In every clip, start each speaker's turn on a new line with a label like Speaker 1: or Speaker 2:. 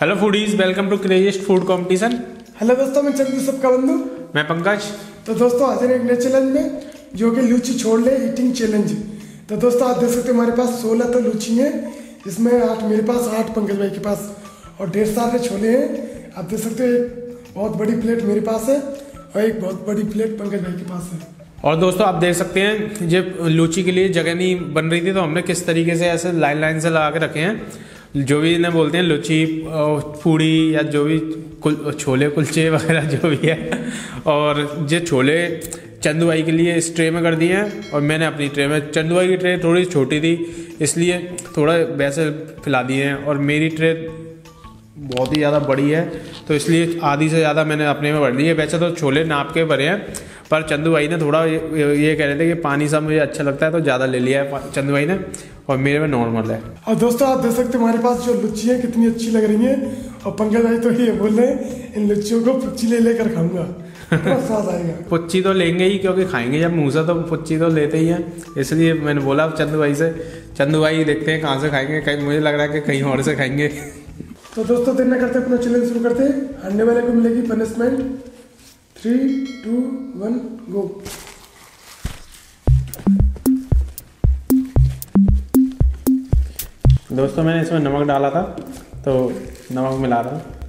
Speaker 1: Hello foodies welcome to craziest food competition
Speaker 2: hello दोस्तों मैं चंदू सबका बंधु।
Speaker 1: मैं पंकज।
Speaker 2: तो दोस्तों आज एक नए चैलेंज में जो कि लूची छोड़ ले ईटिंग चैलेंज तो दोस्तों आप देख सकते हैं हमारे पास सोलह तो लूची हैं। इसमें आठ मेरे पास आठ पंकज भाई के पास। और डेढ़ सारे छोले हैं। आप देख सकते हो एक बहुत बड़ी प्लेट मेरे पास है और एक बहुत बड़ी प्लेट पंकज भाई के पास है।
Speaker 1: और दोस्तों आप देख सकते हैं जब लूची के लिए जगह नहीं बन रही थी तो हमने किस तरीके से ऐसे लाइन लाइन से लगा के रखे हैं। जो भी इन्हें बोलते हैं, लुची पूड़ी या जो भी कुल, छोले कुलचे वगैरह जो भी है। और ये छोले चंदुआई के लिए इस ट्रे में कर दिए हैं और मैंने अपनी ट्रे में चंदुआई की ट्रे थोड़ी छोटी थी, इसलिए थोड़ा वैसे फैला दिए हैं। और मेरी ट्रे बहुत ही ज़्यादा बड़ी है तो इसलिए आधी से ज़्यादा मैंने अपने में भर दी है। वैसे तो छोले नाप के भरे हैं पर चंदू भाई ने थोड़ा ये, कह रहे थे कि पानी सा मुझे अच्छा लगता है तो ज़्यादा ले लिया है चंदू भाई ने और मेरे में नॉर्मल है।
Speaker 2: और दोस्तों आप देख सकते हमारे पास जो लुच्ची है कितनी अच्छी लग रही है। और पंकज भाई तो ये बोल रहे हैं इन लुच्चियों को पुच्ची ले लेकर खाऊँगा।
Speaker 1: पुच्ची तो लेंगे ही क्योंकि खाएँगे जब मुँह से तो पुच्ची तो लेते ही हैं। इसलिए मैंने बोला चंदू भाई से चंदू भाई देखते हैं कहाँ से खाएँगे कहीं मुझे लग रहा है कि कहीं और से खाएँगे।
Speaker 2: तो दोस्तों देर न करते अपना चैलेंज शुरू करते हैं। हारने वाले को मिलेगी punishment three two one go
Speaker 1: दोस्तों मैंने इसमें नमक डाला था तो नमक मिला रहा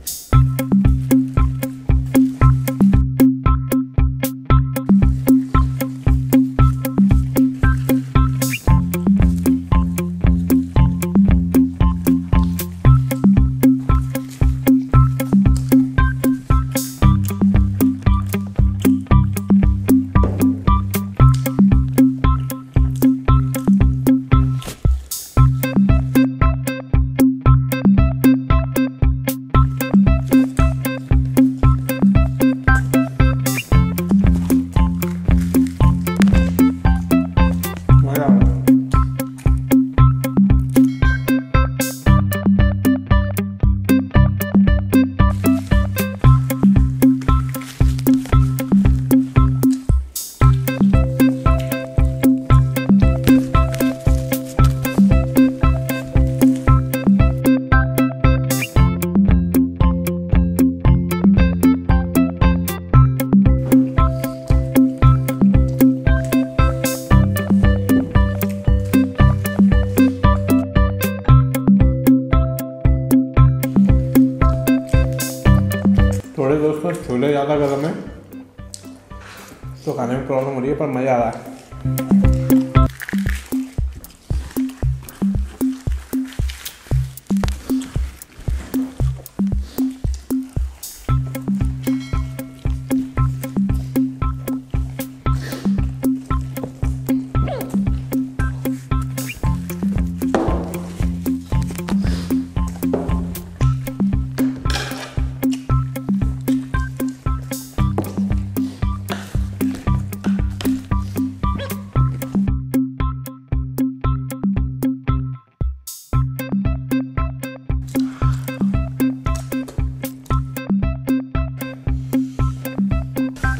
Speaker 1: तो खाने में प्रॉब्लम हो रही है पर मज़ा आ रहा है।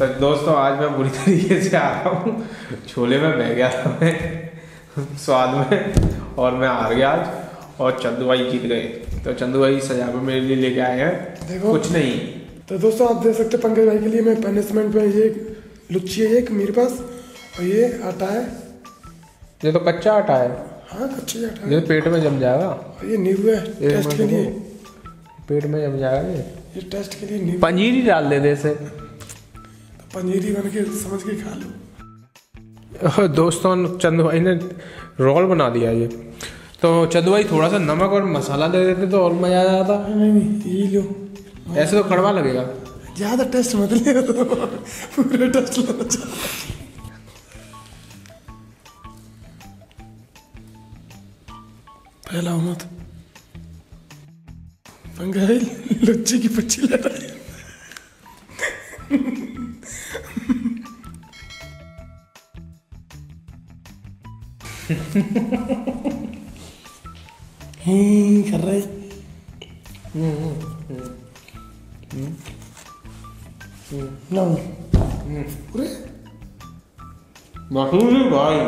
Speaker 1: तो दोस्तों आज मैं बुरी तरीके से आ रहा हूँ। छोले में बह गया था मैं स्वाद में और मैं हार गया आज और चंदू भाई जीत गए। तो चंदू भाई सजा में मेरे लिए लेके आए हैं।
Speaker 2: देखो।
Speaker 1: कुछ नहीं।
Speaker 2: तो दोस्तों आप देख सकते हैं पंकज भाई के लिए मैं पनिशमेंट में ये लुच्ची है एक मेरे पास और ये आटा है।
Speaker 1: ये तो कच्चा आटा है।
Speaker 2: हाँ कच्ची आटा है।
Speaker 1: ये तो पेट में जम जाएगा।
Speaker 2: और ये नींबू है टेस्ट के लिए।
Speaker 1: पेट में जम जाएगा ये।
Speaker 2: ये टेस्ट के लिए नींबू।
Speaker 1: पंजीरी डाल दे दे इसे।
Speaker 2: पनीरी बन के समझ के खा लो।
Speaker 1: दोस्तों चंदू भाई ने रोल बना दिया ये। तो चंदू भाई थोड़ा सा नमक और मसाला दे देते तो और मज़ा आ जाता।
Speaker 2: नहीं नहीं ये लो।
Speaker 1: ऐसे तो कड़वा लगेगा।
Speaker 2: ज़्यादा टेस्ट मत ले तो पूरा टेस्ट लेना चाहिए पहला मत। पंगाई लुच्ची की पच्ची ले कर रहे ना पूरे
Speaker 1: मशहूर भाई।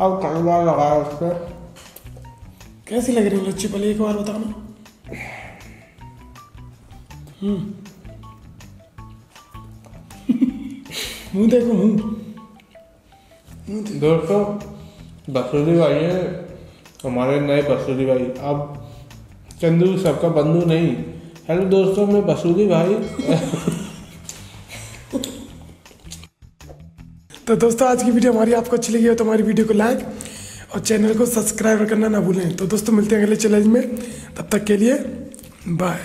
Speaker 1: अब कई बार लगाया उस पर
Speaker 2: कैसी लग रही है लच्छी पहले एक बार बताना हम्म। मुँह देखो मुँह।
Speaker 1: दोस्तों बसुरी भाई है। हमारे नए बसुरी भाई अब चंदू सबका बंधु नहीं। हेलो दोस्तों, मैं बसुरी भाई
Speaker 2: तो दोस्तों, आज की वीडियो हमारी आपको अच्छी लगी हो तो हमारी वीडियो को लाइक और चैनल को सब्सक्राइब करना ना भूलें। तो दोस्तों, मिलते हैं अगले चैलेंज में। तब तक के लिए बाय